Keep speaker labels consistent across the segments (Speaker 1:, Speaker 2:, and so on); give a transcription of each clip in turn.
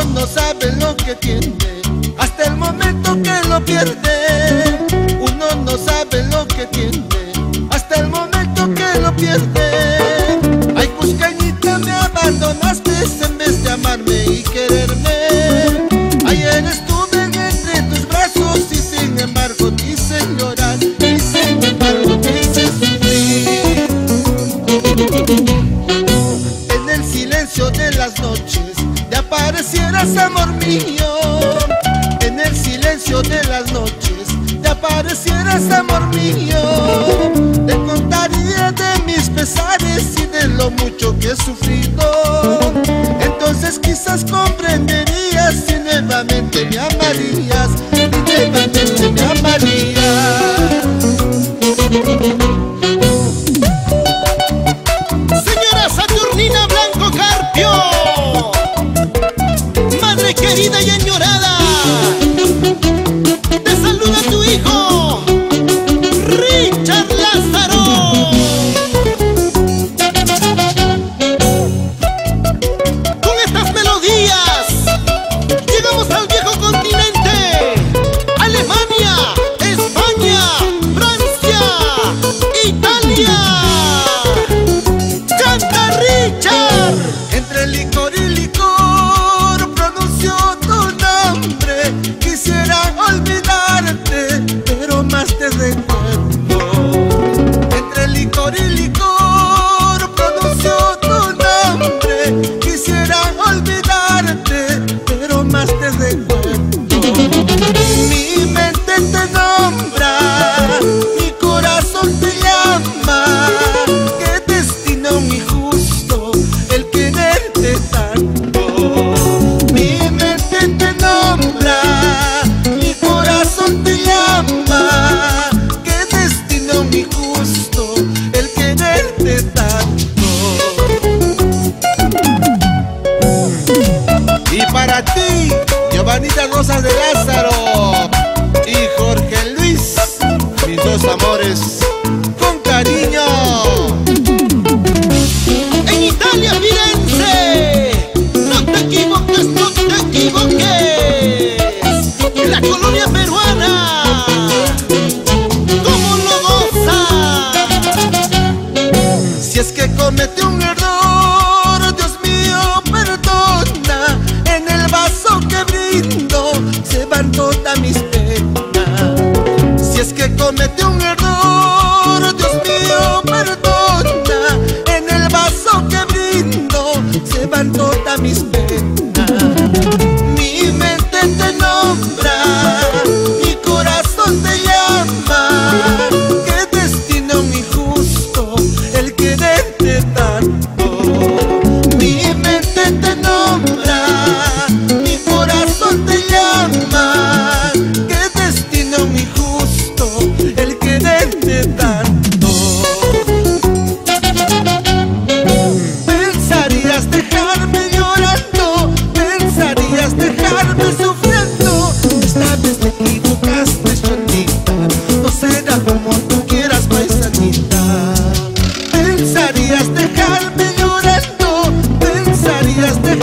Speaker 1: uno no sabe lo que tiene hasta el momento que lo pierde. Uno no sabe lo que tiene hasta el momento que lo pierde. Ay, Cuscañita, me abandonaste en vez de amarme y quererme. Ayer estuve entre tus brazos y sin embargo dicen llorar. aparecieras amor mío. En el silencio de las noches te aparecieras amor mío. Te contaría de mis pesares y de lo mucho que he sufrido. Entonces quizás comprenderías
Speaker 2: querida y añorada. Te saluda tu hijo, Richard Lázaro. Con estas melodías llegamos al viejo continente. Alemania, España, Francia, Italia.
Speaker 1: Con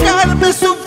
Speaker 1: calme
Speaker 2: su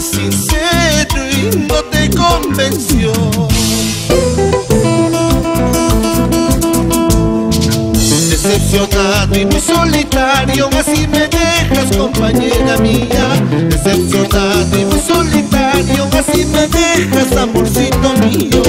Speaker 2: sincero y no te
Speaker 1: convenció. Decepcionado y muy solitario, así me dejas compañera mía. Decepcionado y muy solitario, así me dejas amorcito mío.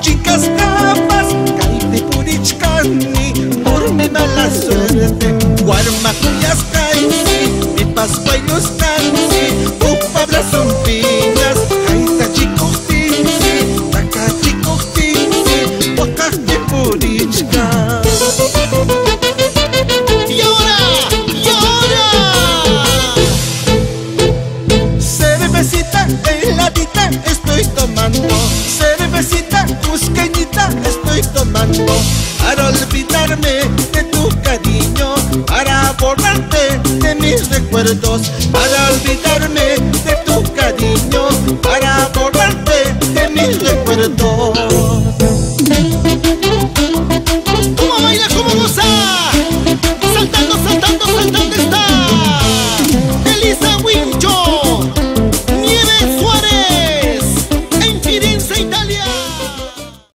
Speaker 1: chicas guapas, caipipurichcani, por mi mala suerte, guarma cuyas caipi, mi pascuainos